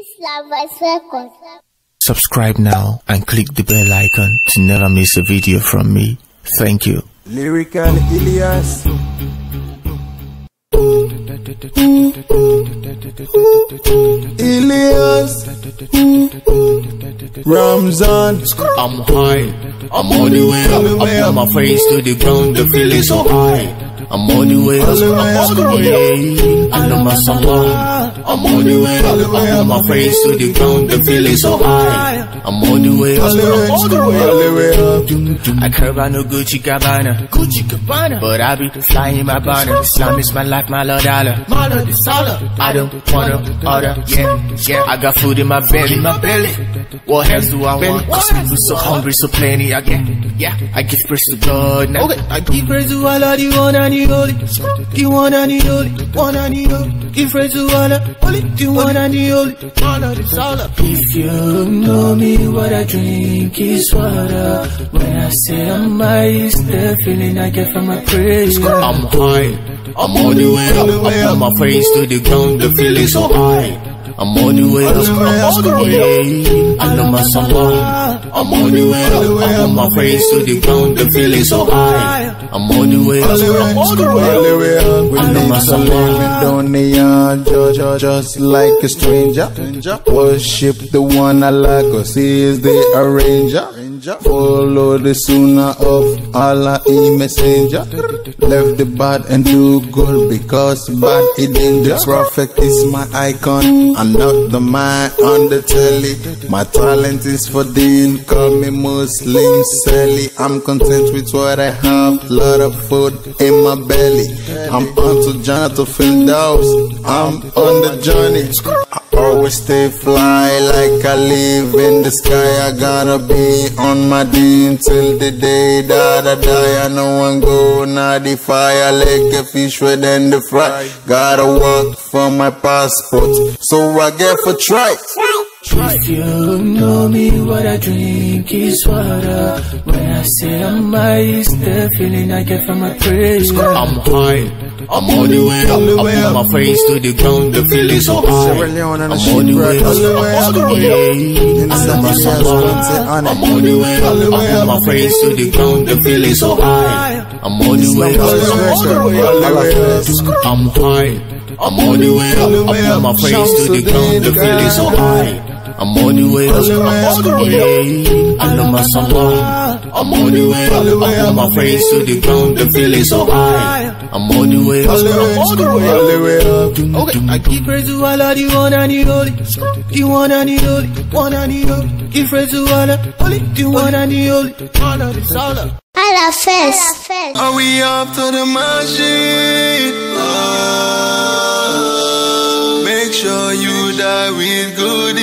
Peace Lovers Record. Subscribe now and click the bell icon to never miss a video from me. Thank you. Lyrical Elyas. Elyas. Rhamzan. I'm high. I'm on the way up. I put my face to the ground. The feeling so high. I'm on the way up. I'm on the way. I know my song. I'm on the way up. I put my face to the ground. The feeling so high. I'm on the way. I'm on the way All the way up. I care about no Gucci Gabbana, Gucci Gabbana, but I be flying my banner. Islam is my life, my Lord Allah, my Lord is Allah. I don't wanna order, yeah, yeah. I got food in my belly, my belly. What else do I want? Cause I'm so hungry, so plenty I get. Yeah, I give praise to God now. Okay, I give praise to Allah, the one and the only, the one and the only, one and the only. Give praise to Allah, only the one and the only, Lord is Allah. If you know me, what I drink is water. When I say I'm high, it's the feeling I get from my prayer. I'm high. I'm on the way up. I put my face to the ground. The feeling so high. I'm on the way up. I'm on the way. I know my song. I'm on the way up. I put my face to the ground. The feeling so high. I'm on the way up. I'm on the way up. up. I know my need song. it down just, just like a stranger. Worship the one I like, cause he is the arranger. Follow the sunnah of Allah, he messenger. Left the bad and do good because bad is danger. Prophet is my icon, I'm not the man on the telly. My talent is for deen, call me Muslim Sally. I'm content with what I have, lot of food in my belly. I'm on to to Firdaus, I'm on the journey. I always stay fly like I live in the sky. I gotta be on my deen till the day that I die. I know I'm go now the fire like a fish within the fry. Gotta work for my passport, so I get for try. If you know me, what I drink is water. When I say I'm high, it's the feeling I get from my prayer. I'm high. I'm on the way up. I put my face to the ground. The feeling so high. Sierra Leone and I'm the on the way sheep up. all the way I'm on the up. way. I know my song. I'm on the way up. I put my face to the ground. The feeling so high. I'm on the way up. I'm on the way up. I'm high. I'm on the way up. I put my face to the ground. The feeling so high. I'm on the way up. I'm on the way. I know my song. I'm on the way up. I put my face to the ground. The feeling so high. I'm on the way up. I'm on the way All up. the way up. Okay, I give praise to Allah, the one and the only, the one and the only, one and the only. Give praise to Allah, only the one and the only. Allah is Allah. Allah first. Are we up to the machine? Ah, make sure you die with good